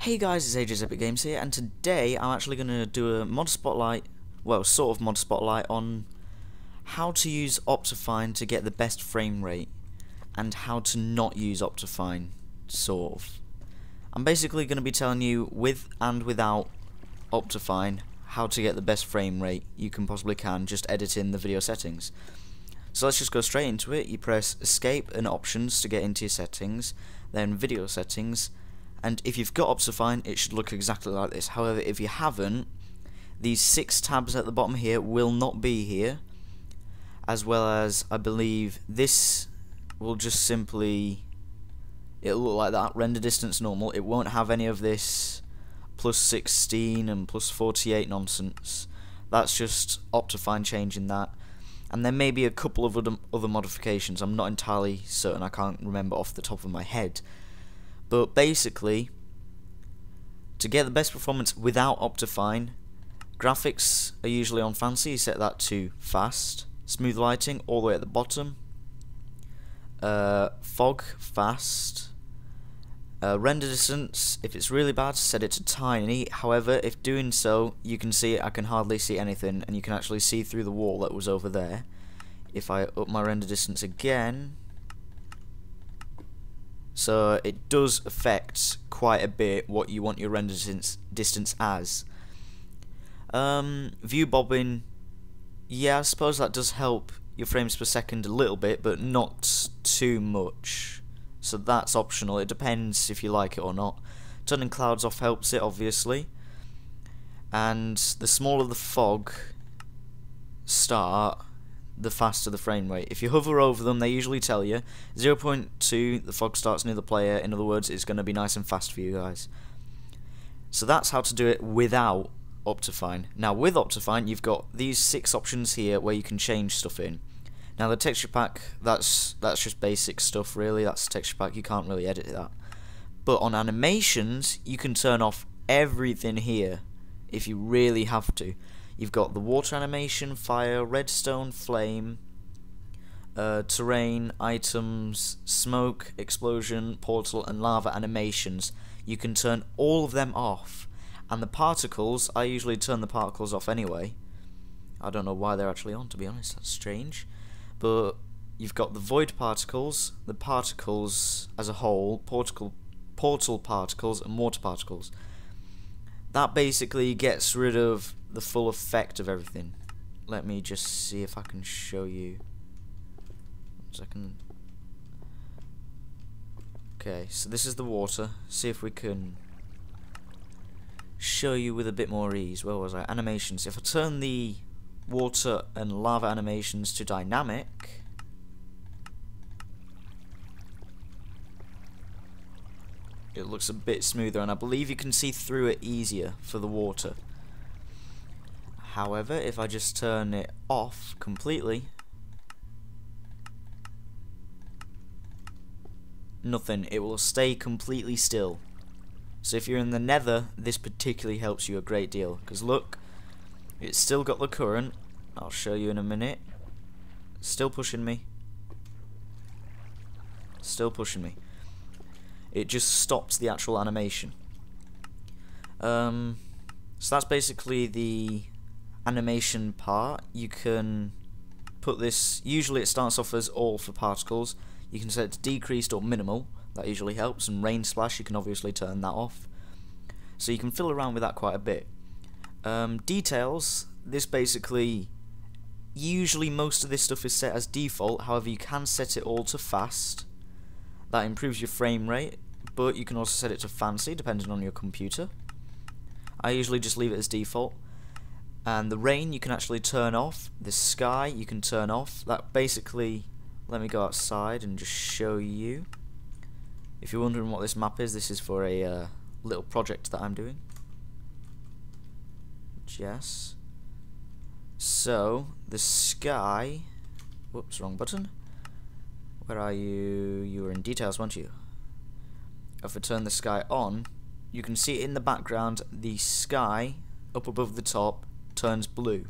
Hey guys, it's AJ's Epic Games here, and today I'm actually going to do a mod spotlight, well, sort of mod spotlight on how to use Optifine to get the best frame rate, and how to not use Optifine, sort of. I'm basically going to be telling you, with and without Optifine, how to get the best frame rate you can possibly can, just editing the video settings. So let's just go straight into it. You press Escape and Options to get into your settings, then Video Settings, and if you've got Optifine, it should look exactly like this. However, if you haven't, these six tabs at the bottom here will not be here, as well as, I believe, this will just simply, it'll look like that, render distance normal. It won't have any of this plus 16 and plus 48 nonsense. That's just Optifine changing that and there may be a couple of other, other modifications. I'm not entirely certain. I can't remember off the top of my head. But basically, to get the best performance without Optifine, graphics are usually on fancy. You set that to fast. Smooth lighting all the way at the bottom. Uh, fog fast. Uh, render distance, if it's really bad, set it to tiny. However, if doing so, you can see I can hardly see anything, and you can actually see through the wall that was over there. If I up my render distance again, so it does affect quite a bit what you want your render distance, as. Um, view bobbing, yeah, I suppose that does help your frames per second a little bit, but not too much so that's optional. It depends if you like it or not. Turning clouds off helps it, obviously. And the smaller the fog start, the faster the frame rate. If you hover over them, they usually tell you 0.2, the fog starts near the player. In other words, it's going to be nice and fast for you guys. So that's how to do it without Optifine. Now with Optifine, you've got these six options here where you can change stuff in. Now the texture pack, that's that's just basic stuff really, that's texture pack, you can't really edit that. But on animations, you can turn off everything here if you really have to. You've got the water animation, fire, redstone, flame, uh, terrain, items, smoke, explosion, portal, and lava animations. You can turn all of them off. And the particles, I usually turn the particles off anyway. I don't know why they're actually on, to be honest, that's strange but you've got the void particles, the particles as a whole, portal, portal particles, and water particles. That basically gets rid of the full effect of everything. Let me just see if I can show you. One second. Okay, so this is the water. See if we can show you with a bit more ease. Where was I? Animations. If I turn the water and lava animations to dynamic. It looks a bit smoother and I believe you can see through it easier for the water. However, if I just turn it off completely, nothing. It will stay completely still. So if you're in the nether, this particularly helps you a great deal. Because look, it's still got the current. I'll show you in a minute. Still pushing me. Still pushing me. It just stops the actual animation. Um, so that's basically the animation part. You can put this, usually it starts off as all for particles. You can set it to decreased or minimal, that usually helps, and rain splash, you can obviously turn that off. So you can fill around with that quite a bit. Um, details, this basically, usually most of this stuff is set as default, however you can set it all to fast. That improves your frame rate, but you can also set it to fancy depending on your computer. I usually just leave it as default. And the rain you can actually turn off. The sky you can turn off. That basically, let me go outside and just show you. If you're wondering what this map is, this is for a uh, little project that I'm doing. Yes. So, the sky... Whoops, wrong button. Where are you? You were in details, weren't you? If I turn the sky on, you can see in the background the sky up above the top turns blue.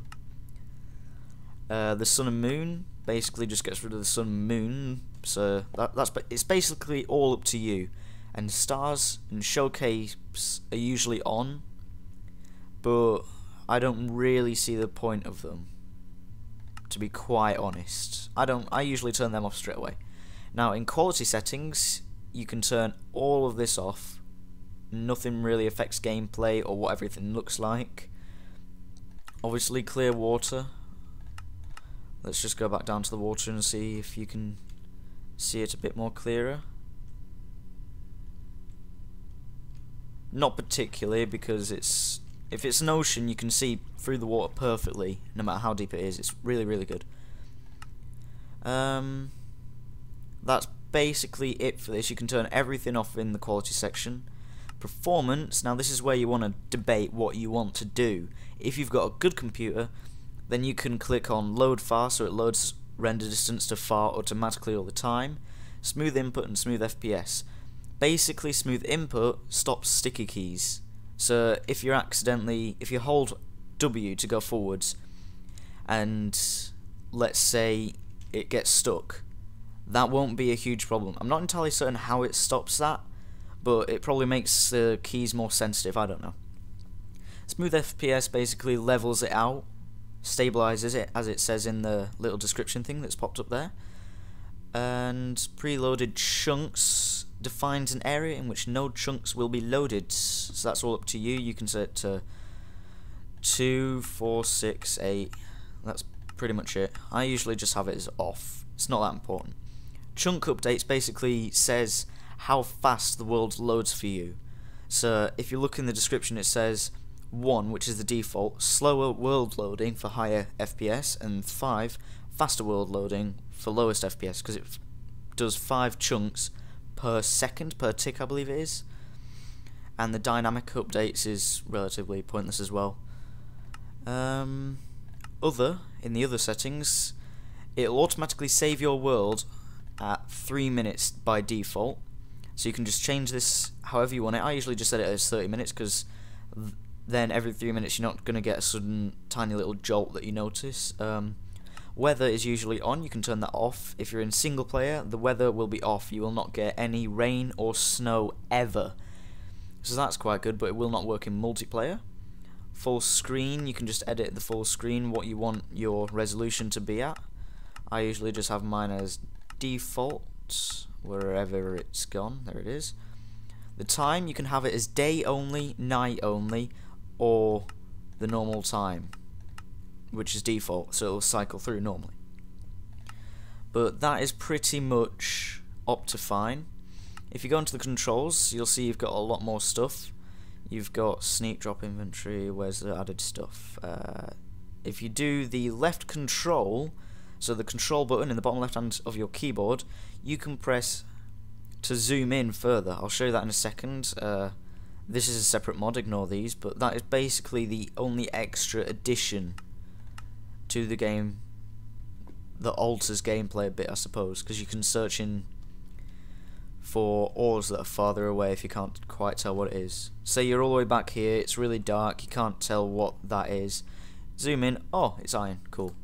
Uh, the sun and moon basically just gets rid of the sun and moon, so that, that's it's basically all up to you. and stars and show capes are usually on, but I don't really see the point of them. To be quite honest, I don't. I usually turn them off straight away. Now in quality settings, you can turn all of this off. Nothing really affects gameplay or what everything looks like. Obviously, clear water. Let's just go back down to the water and see if you can see it a bit more clearer. Not particularly because it's if it's an ocean you can see through the water perfectly no matter how deep it is. It's really really good. Um, that's basically it for this. You can turn everything off in the quality section. Performance, now this is where you want to debate what you want to do. If you've got a good computer, then you can click on load far so it loads render distance to far automatically all the time. Smooth input and smooth FPS. Basically smooth input stops sticky keys. So if you're accidentally, if you hold W to go forwards and let's say it gets stuck, that won't be a huge problem. I'm not entirely certain how it stops that, but it probably makes the keys more sensitive, I don't know. Smooth FPS basically levels it out stabilizes it as it says in the little description thing that's popped up there. And preloaded chunks defines an area in which no chunks will be loaded. So that's all up to you. You can set it to 2, 4, 6, 8. That's pretty much it. I usually just have it as off. It's not that important. Chunk updates basically says how fast the world loads for you. So if you look in the description it says 1, which is the default, slower world loading for higher FPS, and 5, faster world loading for lowest FPS, because it does 5 chunks per second, per tick I believe it is. And the dynamic updates is relatively pointless as well. Um, other, in the other settings, it'll automatically save your world at 3 minutes by default. So you can just change this however you want it. I usually just set it as 30 minutes because then every three minutes you're not going to get a sudden tiny little jolt that you notice. Um, weather is usually on, you can turn that off. If you're in single player, the weather will be off. You will not get any rain or snow ever. So that's quite good, but it will not work in multiplayer. Full screen, you can just edit the full screen, what you want your resolution to be at. I usually just have mine as default, wherever it's gone, there it is. The time, you can have it as day only, night only, or the normal time, which is default, so it'll cycle through normally. But that is pretty much Optifine. If you go into the controls, you'll see you've got a lot more stuff. You've got sneak drop inventory, where's the added stuff? Uh, if you do the left control, so the control button in the bottom left hand of your keyboard, you can press to zoom in further. I'll show you that in a second. Uh, this is a separate mod, ignore these, but that is basically the only extra addition to the game that alters gameplay a bit, I suppose, because you can search in for ores that are farther away if you can't quite tell what it is. Say you're all the way back here, it's really dark, you can't tell what that is. Zoom in, oh, it's iron, cool.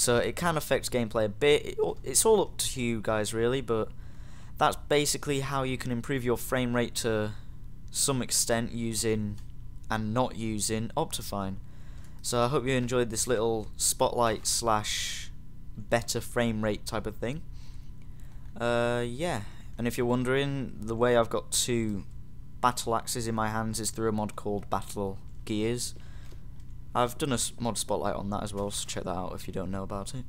So it can affect gameplay a bit, it's all up to you guys really, but that's basically how you can improve your frame rate to some extent using and not using Optifine. So I hope you enjoyed this little spotlight slash better frame rate type of thing. Uh, yeah, and if you're wondering, the way I've got two battle axes in my hands is through a mod called Battle Gears. I've done a mod spotlight on that as well, so check that out if you don't know about it.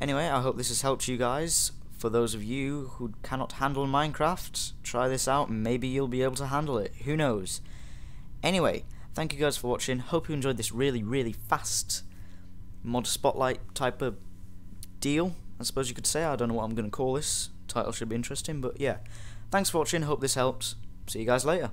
Anyway, I hope this has helped you guys for those of you who cannot handle Minecraft, try this out maybe you'll be able to handle it. Who knows? Anyway, thank you guys for watching. Hope you enjoyed this really, really fast mod spotlight type of deal, I suppose you could say. I don't know what I'm going to call this. Title should be interesting, but yeah. Thanks for watching. Hope this helps. See you guys later.